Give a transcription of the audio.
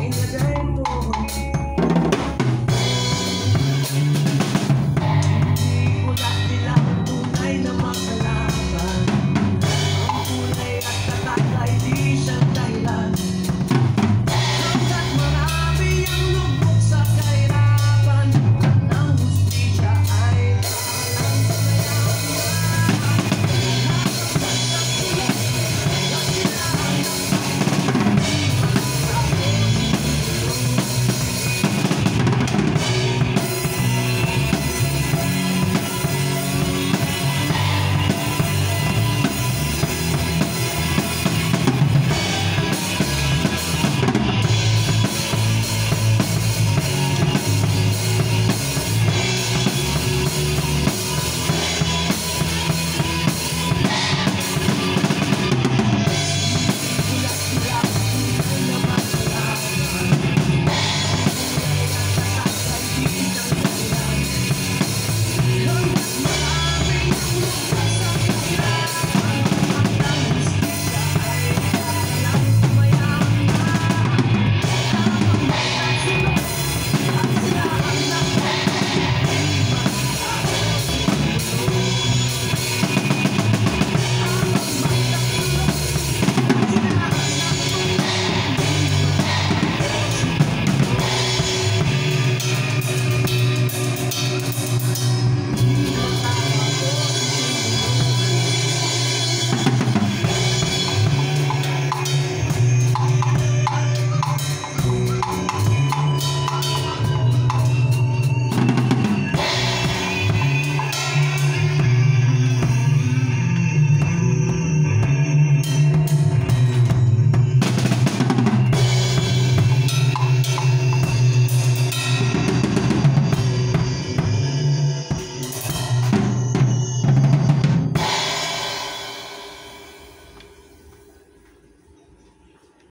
in the day